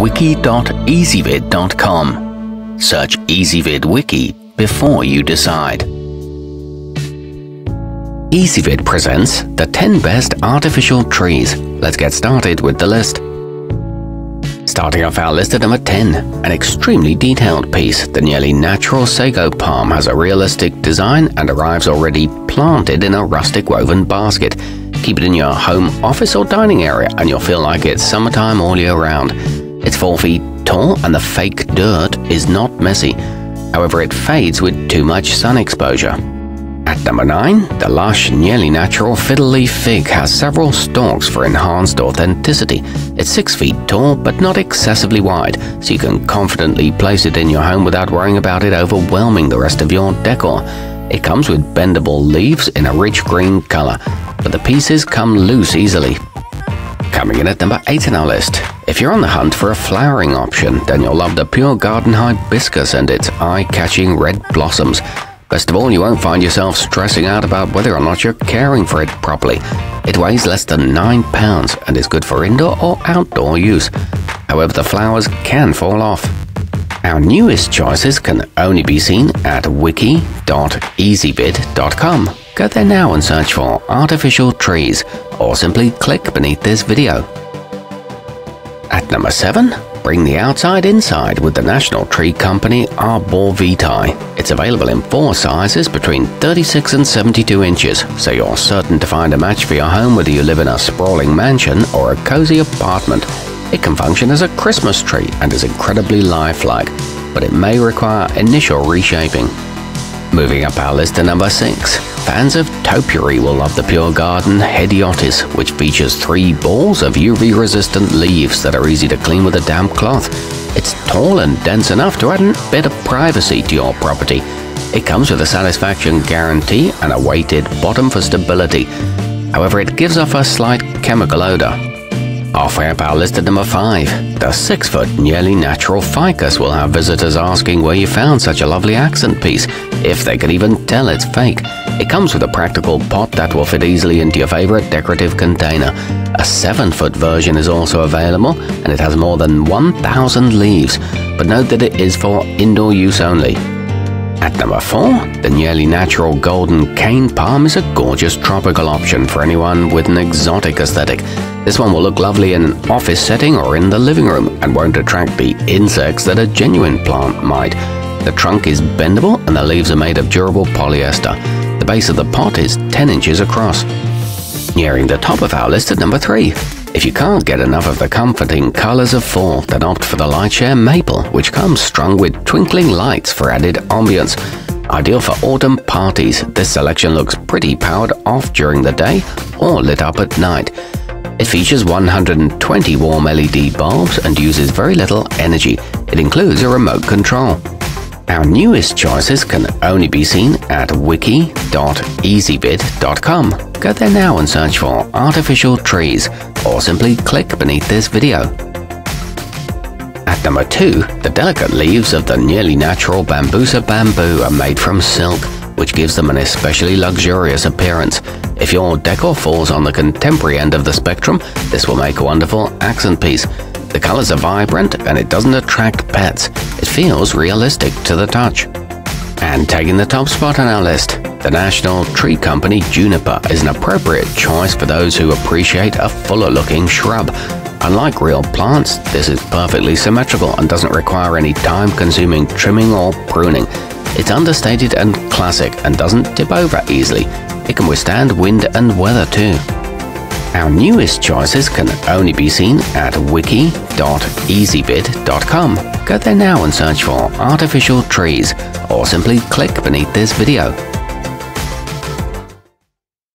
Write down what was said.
wiki.ezvid.com. Search Ezvid Wiki before you decide. Ezvid presents the 10 best artificial trees. Let's get started with the list. Starting off our list at number 10, an extremely detailed piece. The nearly natural sago palm has a realistic design and arrives already planted in a rustic woven basket. Keep it in your home, office, or dining area, and you'll feel like it's summertime all year round. It's 4 feet tall, and the fake dirt is not messy. However, it fades with too much sun exposure. At number 9, the lush, nearly natural fiddle leaf fig has several stalks for enhanced authenticity. It's 6 feet tall but not excessively wide, so you can confidently place it in your home without worrying about it overwhelming the rest of your decor. It comes with bendable leaves in a rich green color, but the pieces come loose easily. Coming in at number 8 in our list. If you're on the hunt for a flowering option, then you'll love the Pure Garden hibiscus and its eye-catching red blossoms. Best of all, you won't find yourself stressing out about whether or not you're caring for it properly. It weighs less than 9 pounds and is good for indoor or outdoor use. However, the flowers can fall off. Our newest choices can only be seen at wiki.ezvid.com. Go there now and search for artificial trees or simply click beneath this video. Number 7, Bring the outside inside with the national tree company Arbor Vitae. It's available in four sizes between 36 and 72 inches, so you're certain to find a match for your home whether you live in a sprawling mansion or a cozy apartment. It can function as a Christmas tree and is incredibly lifelike, but it may require initial reshaping. Moving up our list to number 6. Fans of topiary will love the Pure Garden Hedyotis, which features three balls of UV-resistant leaves that are easy to clean with a damp cloth. It's tall and dense enough to add a bit of privacy to your property. It comes with a satisfaction guarantee and a weighted bottom for stability. However, it gives off a slight chemical odor. Halfway up our list at number 5, the 6-foot nearly natural ficus will have visitors asking where you found such a lovely accent piece, if they can even tell it's fake. It comes with a practical pot that will fit easily into your favorite decorative container. A 7-foot version is also available, and it has more than 1,000 leaves, but note that it is for indoor use only. At number 4, the nearly natural golden cane palm is a gorgeous tropical option for anyone with an exotic aesthetic. This one will look lovely in an office setting or in the living room and won't attract the insects that a genuine plant might. The trunk is bendable and the leaves are made of durable polyester. The base of the pot is 10 inches across. Nearing the top of our list at number 3. If you can't get enough of the comforting colors of fall, then opt for the Lightshare Maple, which comes strung with twinkling lights for added ambience. Ideal for autumn parties, this selection looks pretty powered off during the day or lit up at night. It features 120 warm LED bulbs and uses very little energy. It includes a remote control. Our newest choices can only be seen at wiki.ezvid.com. Go there now and search for artificial trees or simply click beneath this video. At number 2, the delicate leaves of the nearly natural Bambusa bamboo are made from silk, which gives them an especially luxurious appearance. If your decor falls on the contemporary end of the spectrum, this will make a wonderful accent piece. The colors are vibrant and it doesn't attract pets. It feels realistic to the touch. And taking the top spot on our list, the national tree company Juniper is an appropriate choice for those who appreciate a fuller looking shrub. Unlike real plants, this is perfectly symmetrical and doesn't require any time consuming trimming or pruning. It's understated and classic and doesn't tip over easily. It can withstand wind and weather too. Our newest choices can only be seen at wiki.ezvid.com. Go there now and search for artificial trees or simply click beneath this video.